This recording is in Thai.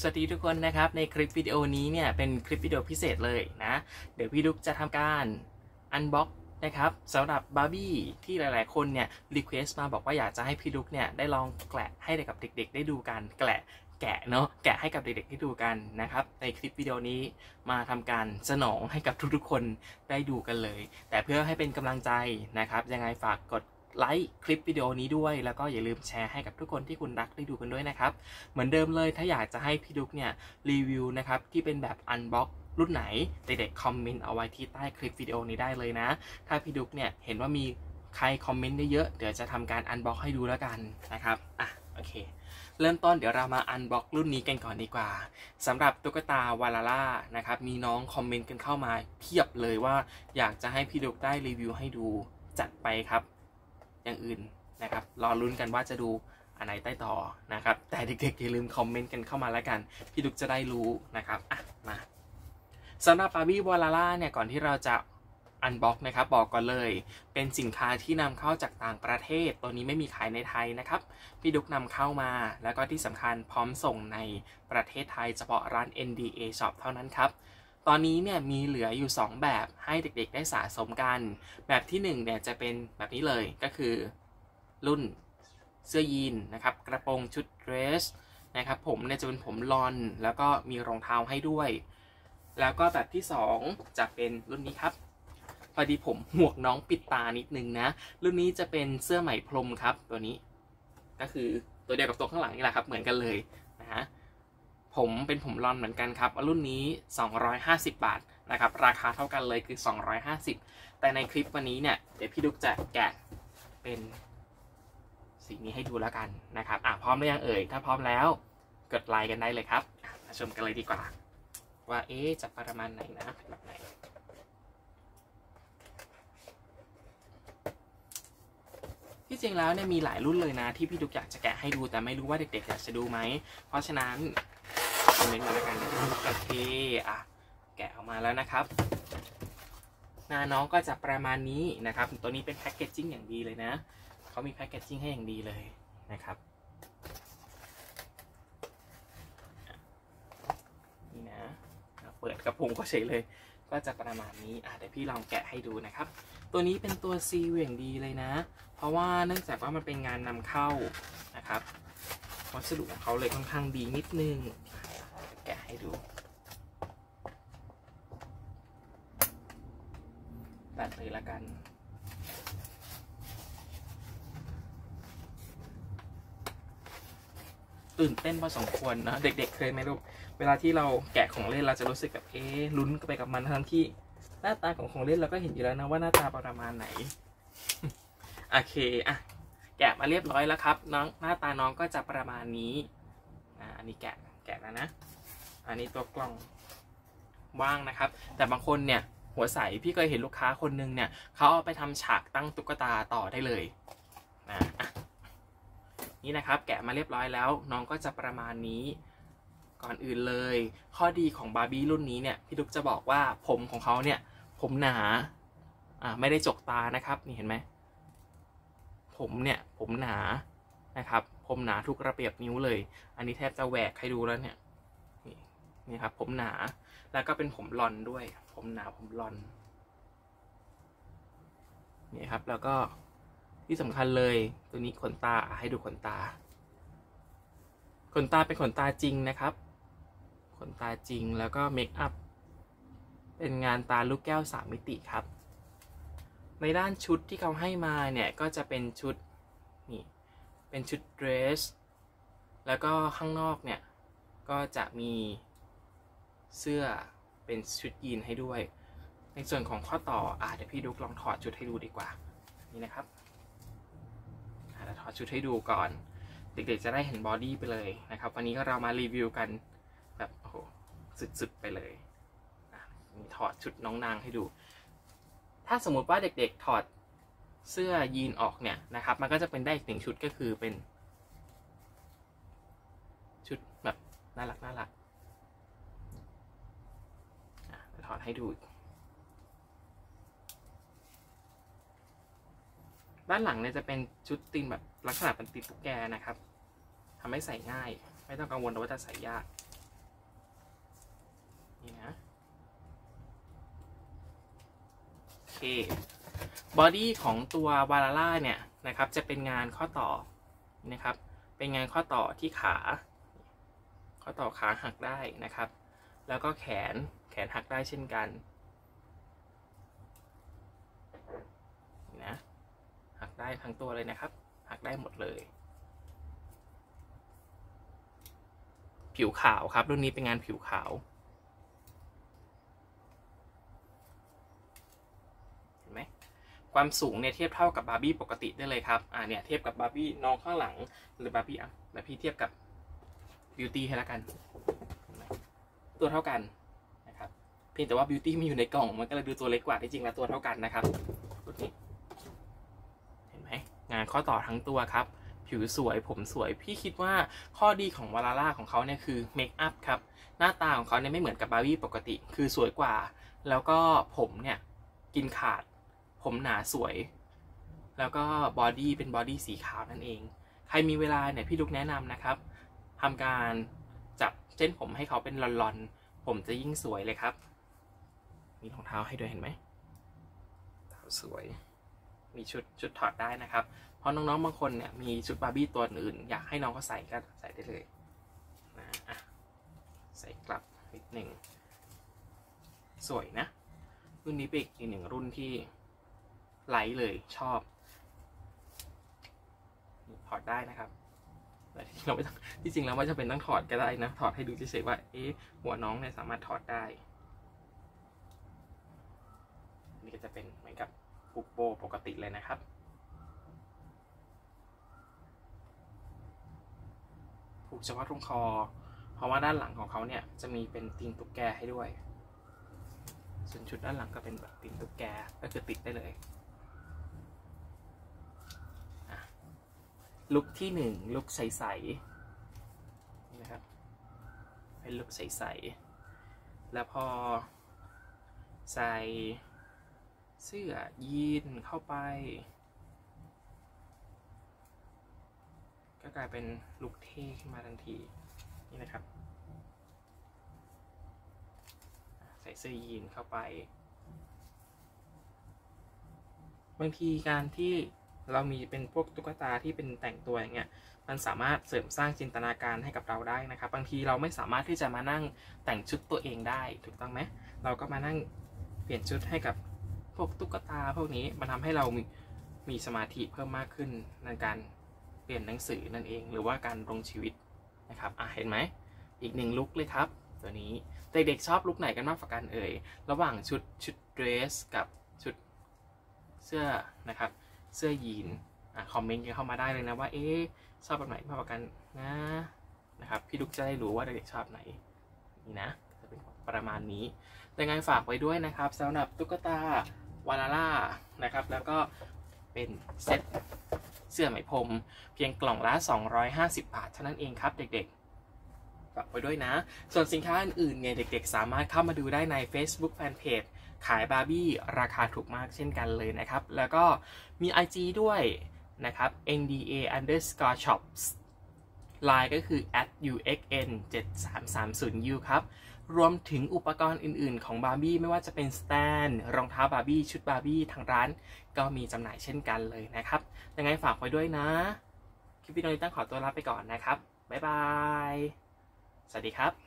สวัสดีทุกคนนะครับ ในคลิปวิดีโอนี้เนี่ยเป็นคลิปวิดีโอพิเศษเลยนะ เดี๋ยวพี่ดุ๊กจะทำการ unbox นะครับสำหรับบาร์บี้ที่หลายๆ คนเนี่ย request มาบอกว่าอยากจะให้พี่ดุ๊กเนี่ยได้ลองแกะให้กับเด็ก ๆ ได้ดูกันแกะแกะเนาะแกะให้กับเด็กๆได้ดูกันนะครับ ในคลิปวิดีโอนี้มาทำการสนองให้กับทุกๆคนได้ดูกันเลย แต่เพื่อให้เป็นกำลังใจนะครับ ยังไงฝากกด ไลค์คลิปวิดีโอนี้ด้วย แล้วก็อย่าลืมแชร์ให้กับทุกคนที่คุณรักได้ดูกันด้วยนะครับ เหมือนเดิมเลยถ้าอยากจะให้พี่ดุ๊กเนี่ยรีวิวนะครับที่เป็นแบบ unbox รุ่นไหนเด็กๆคอมเมนต์เอาไว้ที่ใต้คลิปวิดีโอนี้ได้เลยนะ ถ้าพี่ดุ๊กเนี่ยเห็นว่ามีใครคอมเมนต์ได้เยอะเดี๋ยวจะทำการ unbox ให้ดูแล้วกันนะครับอะโอเค เริ่มต้นเดี๋ยวเรามา unbox รุ่นนี้กันก่อนดีกว่าสำหรับตุ๊กตาวาลาล่านะครับมีน้องคอมเมนต์กันเข้ามาเพียบเลยว่าอยากจะให้พี่ดุ๊กได้รีวิวให้ดูจัดไปครับ อย่างอื่นนะครับรอลุ้นกันว่าจะดูอันไหนได้ต่อนะครับ แต่เด็กๆอย่าลืมคอมเมนต์กันเข้ามาแล้วกัน พี่ดุ๊กจะได้รู้นะครับอะมาสำหรับบาร์บี้วาลาล่าเนี่ยก่อนที่เราจะ unbox นะครับบอกก่อนเลย เป็นสินค้าที่นำเข้าจากต่างประเทศ ตัวนี้ไม่มีขายในไทยนะครับ พี่ดุ๊กนำเข้ามา แล้วก็ที่สำคัญพร้อมส่งในประเทศไทยเฉพาะร้าน NDA Shop เท่านั้นครับ ตอนนี้เนี่ยมีเหลืออยู่ 2 แบบให้เด็กๆ ได้สะสมกัน แบบที่1เนี่ยจะเป็นแบบนี้เลยก็คือ รุ่นเสื้อยีนนะครับ กระโปรงชุดเดรสนะครับผมเนี่ยจะเป็นผมลอน แล้วก็มีรองเท้าให้ด้วย แล้วก็แบบที่ 2 จะเป็นรุ่นนี้ครับพอดีผมหมวกน้องปิดตานิดนึงนะ รุ่นนี้จะเป็นเสื้อไหมพรมครับตัวนี้ ก็คือตัวเดียวกับตัวข้างหลังนี่แหละครับ เหมือนกันเลยนะฮะ ผมเป็นผมรอนเหมือนกันครับ รุ่นนี้ 250 บาทนะครับ ราคาเท่ากันเลยคือ 250 แต่ในคลิปวันนี้เนี่ย เดี๋ยวพี่ดุกจะแกะเป็นสีนี้ให้ดูแล้วกันนะครับ อะพร้อมหรือยังเอ่ย ถ้าพร้อมแล้วกดไลค์กันได้เลยครับมาชมกันเลยดีกว่า ว่าเอ๊จะประมาณไหนนะแบบไหนที่จริงแล้วเนี่ยมีหลายรุ่นเลยนะที่พี่ดุกอยากจะแกะให้ดูแต่ไม่รู้ว่าเด็กๆอยากจะดูไหม เพราะฉะนั้น คอมเมนต์มาแล้วกันโอเคอะแกะออกมาแล้วนะครับ หน้าน้องก็จะประมาณนี้นะครับ ตัวนี้เป็นแพ็กเกจจิ้งอย่างดีเลยนะเขามีแพ็กเกจจิ้งให้อย่างดีเลยนะครับนี่นะเปิดกระพุ้งก็เฉยเลย ก็จะประมาณนี้อะเดี๋ยวพี่ลองแกะให้ดูนะครับ ตัวนี้เป็นตัวซีลอย่างดีเลยนะ เพราะว่าเนื่องจากว่ามันเป็นงานนำเข้านะครับวัสดุของเขาเลยค่อนข้างดีนิดนึง ให้ดูตัดเลยละกัน ตื่นเต้นพอสมควรนะเด็กๆเคยไหมลูกเวลาที่เราแกะของเล่นเราจะรู้สึกแบบเอ๊ลุ้นไปกับมันทั้งที่หน้าตาของของเล่นเราก็เห็นอยู่แล้วนะว่าหน้าตาประมาณไหนโอเคอะแกะมาเรียบร้อยแล้วครับ น้องหน้าตาน้องก็จะประมาณนี้อ่าอันนี้แกะแกะแล้วนะ อันนี้ตัวกล่องว่างนะครับ แต่บางคนเนี่ยหัวใสพี่เคยเห็นลูกค้าคนนึงเนี่ยเขาเอาไปทำฉากตั้งตุ๊กตาต่อได้เลยนะนี่นะครับแกะมาเรียบร้อยแล้ว น้องก็จะประมาณนี้ก่อนอื่นเลย ข้อดีของบาร์บี้รุ่นนี้เนี่ยพี่ดุกจะบอกว่าผมของเขาเนี่ย ผมหนาอ่าไม่ได้จกตานะครับนี่เห็นไหมผมเนี่ยผมหนานะครับ ผมหนาทุกระเบียบนิ้วเลย อันนี้แทบจะแหวกให้ดูแล้วเนี่ย นี่ครับ ผมหนาแล้วก็เป็นผมลอนด้วย ผมหนาผมลอนนี่ครับ แล้วก็ที่สำคัญเลยตัวนี้ขนตาให้ดูขนตา ขนตาเป็นขนตาจริงนะครับ ขนตาจริงแล้วก็เมคอัพเป็นงานตาลูกแก้วสามมิติครับ ในด้านชุดที่เขาให้มาเนี่ยก็จะเป็นชุดนี่เป็นชุดเดรส แล้วก็ข้างนอกเนี่ยก็จะมี เสื้อเป็นชุดยีนให้ด้วย ในส่วนของข้อต่ออะเดี๋ยวพี่ดุกลองถอดชุดให้ดูดีกว่า นี่นะครับอะเดี๋ยวถอดชุดให้ดูก่อน เด็กๆจะได้เห็นบอดี้ไปเลยนะครับ วันนี้ก็เรามารีวิวกันแบบโอ้โหสุดๆไปเลยอะมีถอดชุดน้องนางให้ดู ถ้าสมมุติว่าเด็กๆถอดเสื้อยีนออกเนี่ยนะครับ มันก็จะเป็นได้อีกหนึ่งชุดก็คือเป็น ชุดแบบน่ารักน่ารักอะเดี๋ยวถอด ให้ดูอีกด้านหลังเนี่ยจะเป็นชุดตีนแบบลักษณะเป็นตีนตุ๊กแกนะครับทำให้ใส่ง่าย ไม่ต้องกังวลว่าจะใส่ยาก นี่นะ โอเค บอดี้ของตัววาลาล่าเนี่ยนะครับ จะเป็นงานข้อต่อนะครับ เป็นงานข้อต่อที่ขา ข้อต่อขาหักได้นะครับ แล้วก็แขน ขนหักได้เช่นกันนะหักได้ทั้งตัวเลยนะครับ หักได้หมดเลย ผิวขาวครับรุ่นนี้เป็นงานผิวขาวเห็นไหมความสูงเนี่ยเทียบเท่ากับบาร์บี้ปกติได้เลยครับอ่าเนี่ยเทียบกับบาร์บี้น้องข้างหลัง หรือบาร์บี้อะแล้วพี่เทียบกับบิวตี้ให้ละกัน ตัวเท่ากัน พียงแต่ว่าบาร์บี้มันอยู่ในกล่องมันก็เลยดูตัวเล็กกว่าที่จริงแล้วตัวเท่ากันนะครับรุ่นนี้เห็นไหมงานข้อต่อทั้งตัวครับ ผิวสวยผมสวย พี่คิดว่าข้อดีของวาลาล่าของเขาเนี่ยคือ makeup ครับ หน้าตาของเขาเนี่ยไม่เหมือนกับบาร์บี้ปกติ คือสวยกว่า แล้วก็ผมเนี่ยกินขาด ผมหนาสวย แล้วก็ body เป็น body สีขาวนั่นเอง ใครมีเวลาเนี่ยพี่ดุ๊กแนะนำนะครับทำการจับเส้นผมให้เขาเป็นลอนๆ ผมจะยิ่งสวยเลยครับ มีรองเท้าให้ด้วยเห็นไหมเท้าสวย มีชุดชุดถอดได้นะครับ เพราะน้องๆบางคนเนี่ยมีชุดบาร์บี้ตัวอื่น อยากให้น้องเขาใส่ก็ใส่ได้เลยนะอะใส่กลับนิดหนึ่งสวยนะ รุ่นนี้เป็นอีกหนึ่งรุ่นที่ไลท์เลยชอบถอดได้นะครับแต่ที่เราไม่ต้องที่จริงแล้วไม่จำเป็นต้องถอดก็ได้นะ ถอดให้ดูเฉยๆว่า เอ๊ะหัวน้องเนี่ยสามารถถอดได้ นี่ก็จะเป็นเหมือนกับผูกโบปกติเลยนะครับ ผูกเฉพาะตรงคอ เพราะว่าด้านหลังของเขาเนี่ยจะมีเป็นตีนตุ๊กแกให้ด้วย ส่วนชุดด้านหลังก็เป็นแบบตีนตุ๊กแกก็คือติดได้เลยลุกที่หนึ่งลุกใสๆนี่นะครับ เป็นลุกใสๆแล้วพอใส่ เสื้อยีนเข้าไป ก็กลายเป็นลุกเท่ขึ้นมาทันที นี่นะครับ ใส่เสื้อยีนเข้าไป บางทีการที่เรามีเป็นพวกตุ๊กตาที่เป็นแต่งตัวอย่างเงี้ย มันสามารถเสริมสร้างจินตนาการให้กับเราได้นะครับ บางทีเราไม่สามารถที่จะมานั่งแต่งชุดตัวเองได้ ถูกต้องไหม เราก็มานั่งเปลี่ยนชุดให้กับ พวกตุ๊กตาพวกนี้มันทำให้เรามีมีสมาธิเพิ่มมากขึ้นในการเปลี่ยนหนังสือนั่นเอง หรือว่าการลงชีวิตนะครับอะเห็นไหมอีกหนึ่งลุคเลยครับ ตัวนี้เด็กๆชอบลุคไหนกันมากกว่ากันเอ่ยระหว่างชุดชุดเดรสกับชุดเสื้อนะครับเสื้อยีนอะคอมเมนต์กันเข้ามาได้เลยนะว่าเอ๊ะชอบแบบไหนมากกว่ากันนะนะครับพี่ลูกจะได้รู้ว่าเด็กๆชอบไหนนี่นะจะเป็นประมาณนี้ยังไงฝากไว้ด้วยนะครับสำหรับตุ๊กตา วาลาล่านะครับ แล้วก็เป็นเซ็ตเสื้อไหมพรมเพียงกล่องละ 250 บาทเท่านั้นเองครับเด็กๆฝากไว้ด้วยนะ ส่วนสินค้าอื่นๆเนี่ยเด็กๆ สามารถเข้ามาดูได้ใน Facebook Fanpage ขายบาร์บี้ราคาถูกมากเช่นกันเลยนะครับ แล้วก็มี IG ด้วยนะครับ nda underscore shops ไลน์ก็คือ at uxn 7330 u ครับ รวมถึงอุปกรณ์อื่นๆ ของบาร์บี้ไม่ว่าจะเป็นสแตนรองเท้าบาร์บี้ชุดบาร์บี้ทางร้าน ก็มีจำหน่ายเช่นกันเลยนะครับ ยังไงฝากไว้ด้วยนะ คลิปวิดีโอนี้ต้องขอตัวลาไปก่อนนะครับ บ๊ายบาย สวัสดีครับ